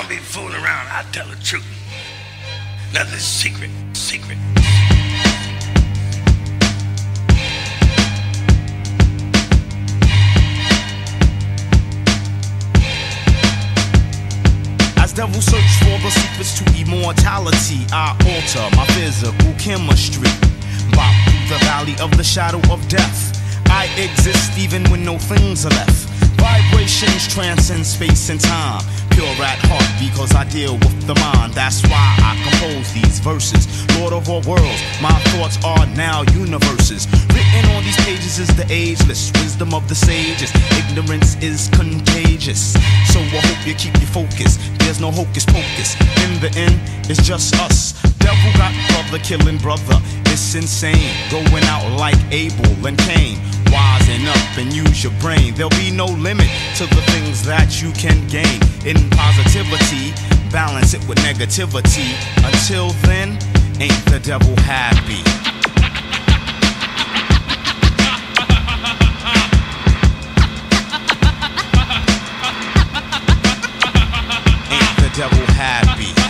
don't be fooling around. I tell the truth. Nothing's secret. Secret. As devils search for the secrets to immortality, I alter my physical chemistry. Bop through the valley of the shadow of death. I exist even when no things are left. Vibrations transcend space and time. Pure at heart because I deal with the mind. That's why I compose these verses. Lord of all worlds, my thoughts are now universes. Written on these pages is the ageless wisdom of the sages. Ignorance is contagious. So I hope you keep your focus. There's no hocus pocus. In the end, it's just us. Devil got brother killing brother. It's insane. Going out like Abel and Cain. Wisen up and use your brain. There'll be no limit to the things that you can gain. In positivity, balance it with negativity. Until then, ain't the devil happy? Ain't the devil happy?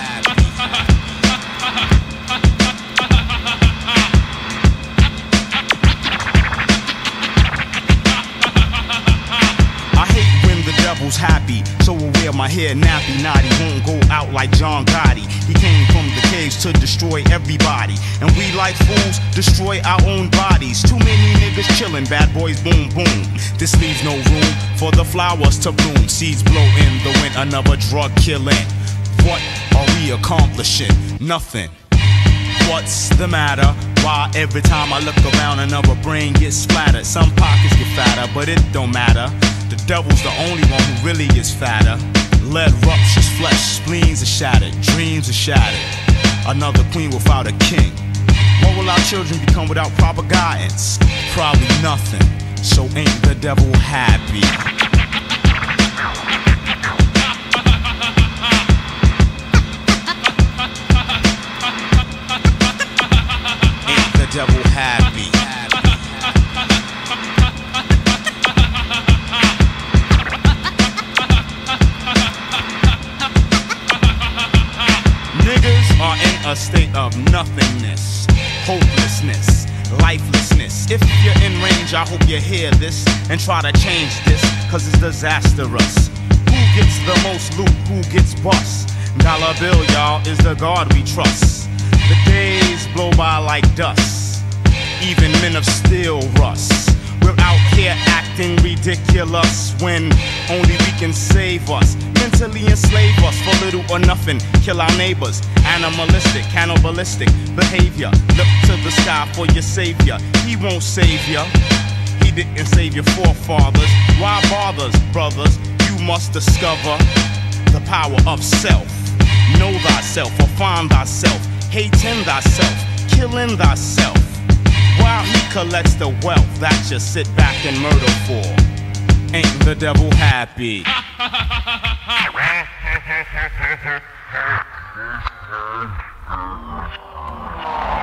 Happy, so I wear my hair nappy. Naughty won't go out like John Gotti. He came from the caves to destroy everybody, and we like fools destroy our own bodies. Too many niggas chillin', bad boys boom boom. This leaves no room for the flowers to bloom. Seeds blow in the wind, another drug killing. What are we accomplishing? Nothing. What's the matter? Why every time I look around another brain gets splattered? Some pockets get fatter, but it don't matter. Devil's the only one who really is fatter. Lead ruptures, flesh, spleens are shattered, dreams are shattered. Another queen without a king. What will our children become without proper guidance? Probably nothing. So ain't the devil happy? Ain't the devil happy? Are in a state of nothingness, hopelessness, lifelessness. If you're in range, I hope you hear this and try to change this, cause it's disastrous. Who gets the most loot? Who gets bust? Dollar bill, y'all, is the God we trust. The days blow by like dust. Even men of steel rust. Acting ridiculous when only we can save us. Mentally enslave us for little or nothing. Kill our neighbors. Animalistic, cannibalistic behavior. Look to the sky for your savior. He won't save ya. He didn't save your forefathers. Why bothers, brothers? You must discover the power of self. Know thyself or find thyself. Hating thyself, killing thyself. Collects the wealth that you sit back and murder for. Ain't the devil happy?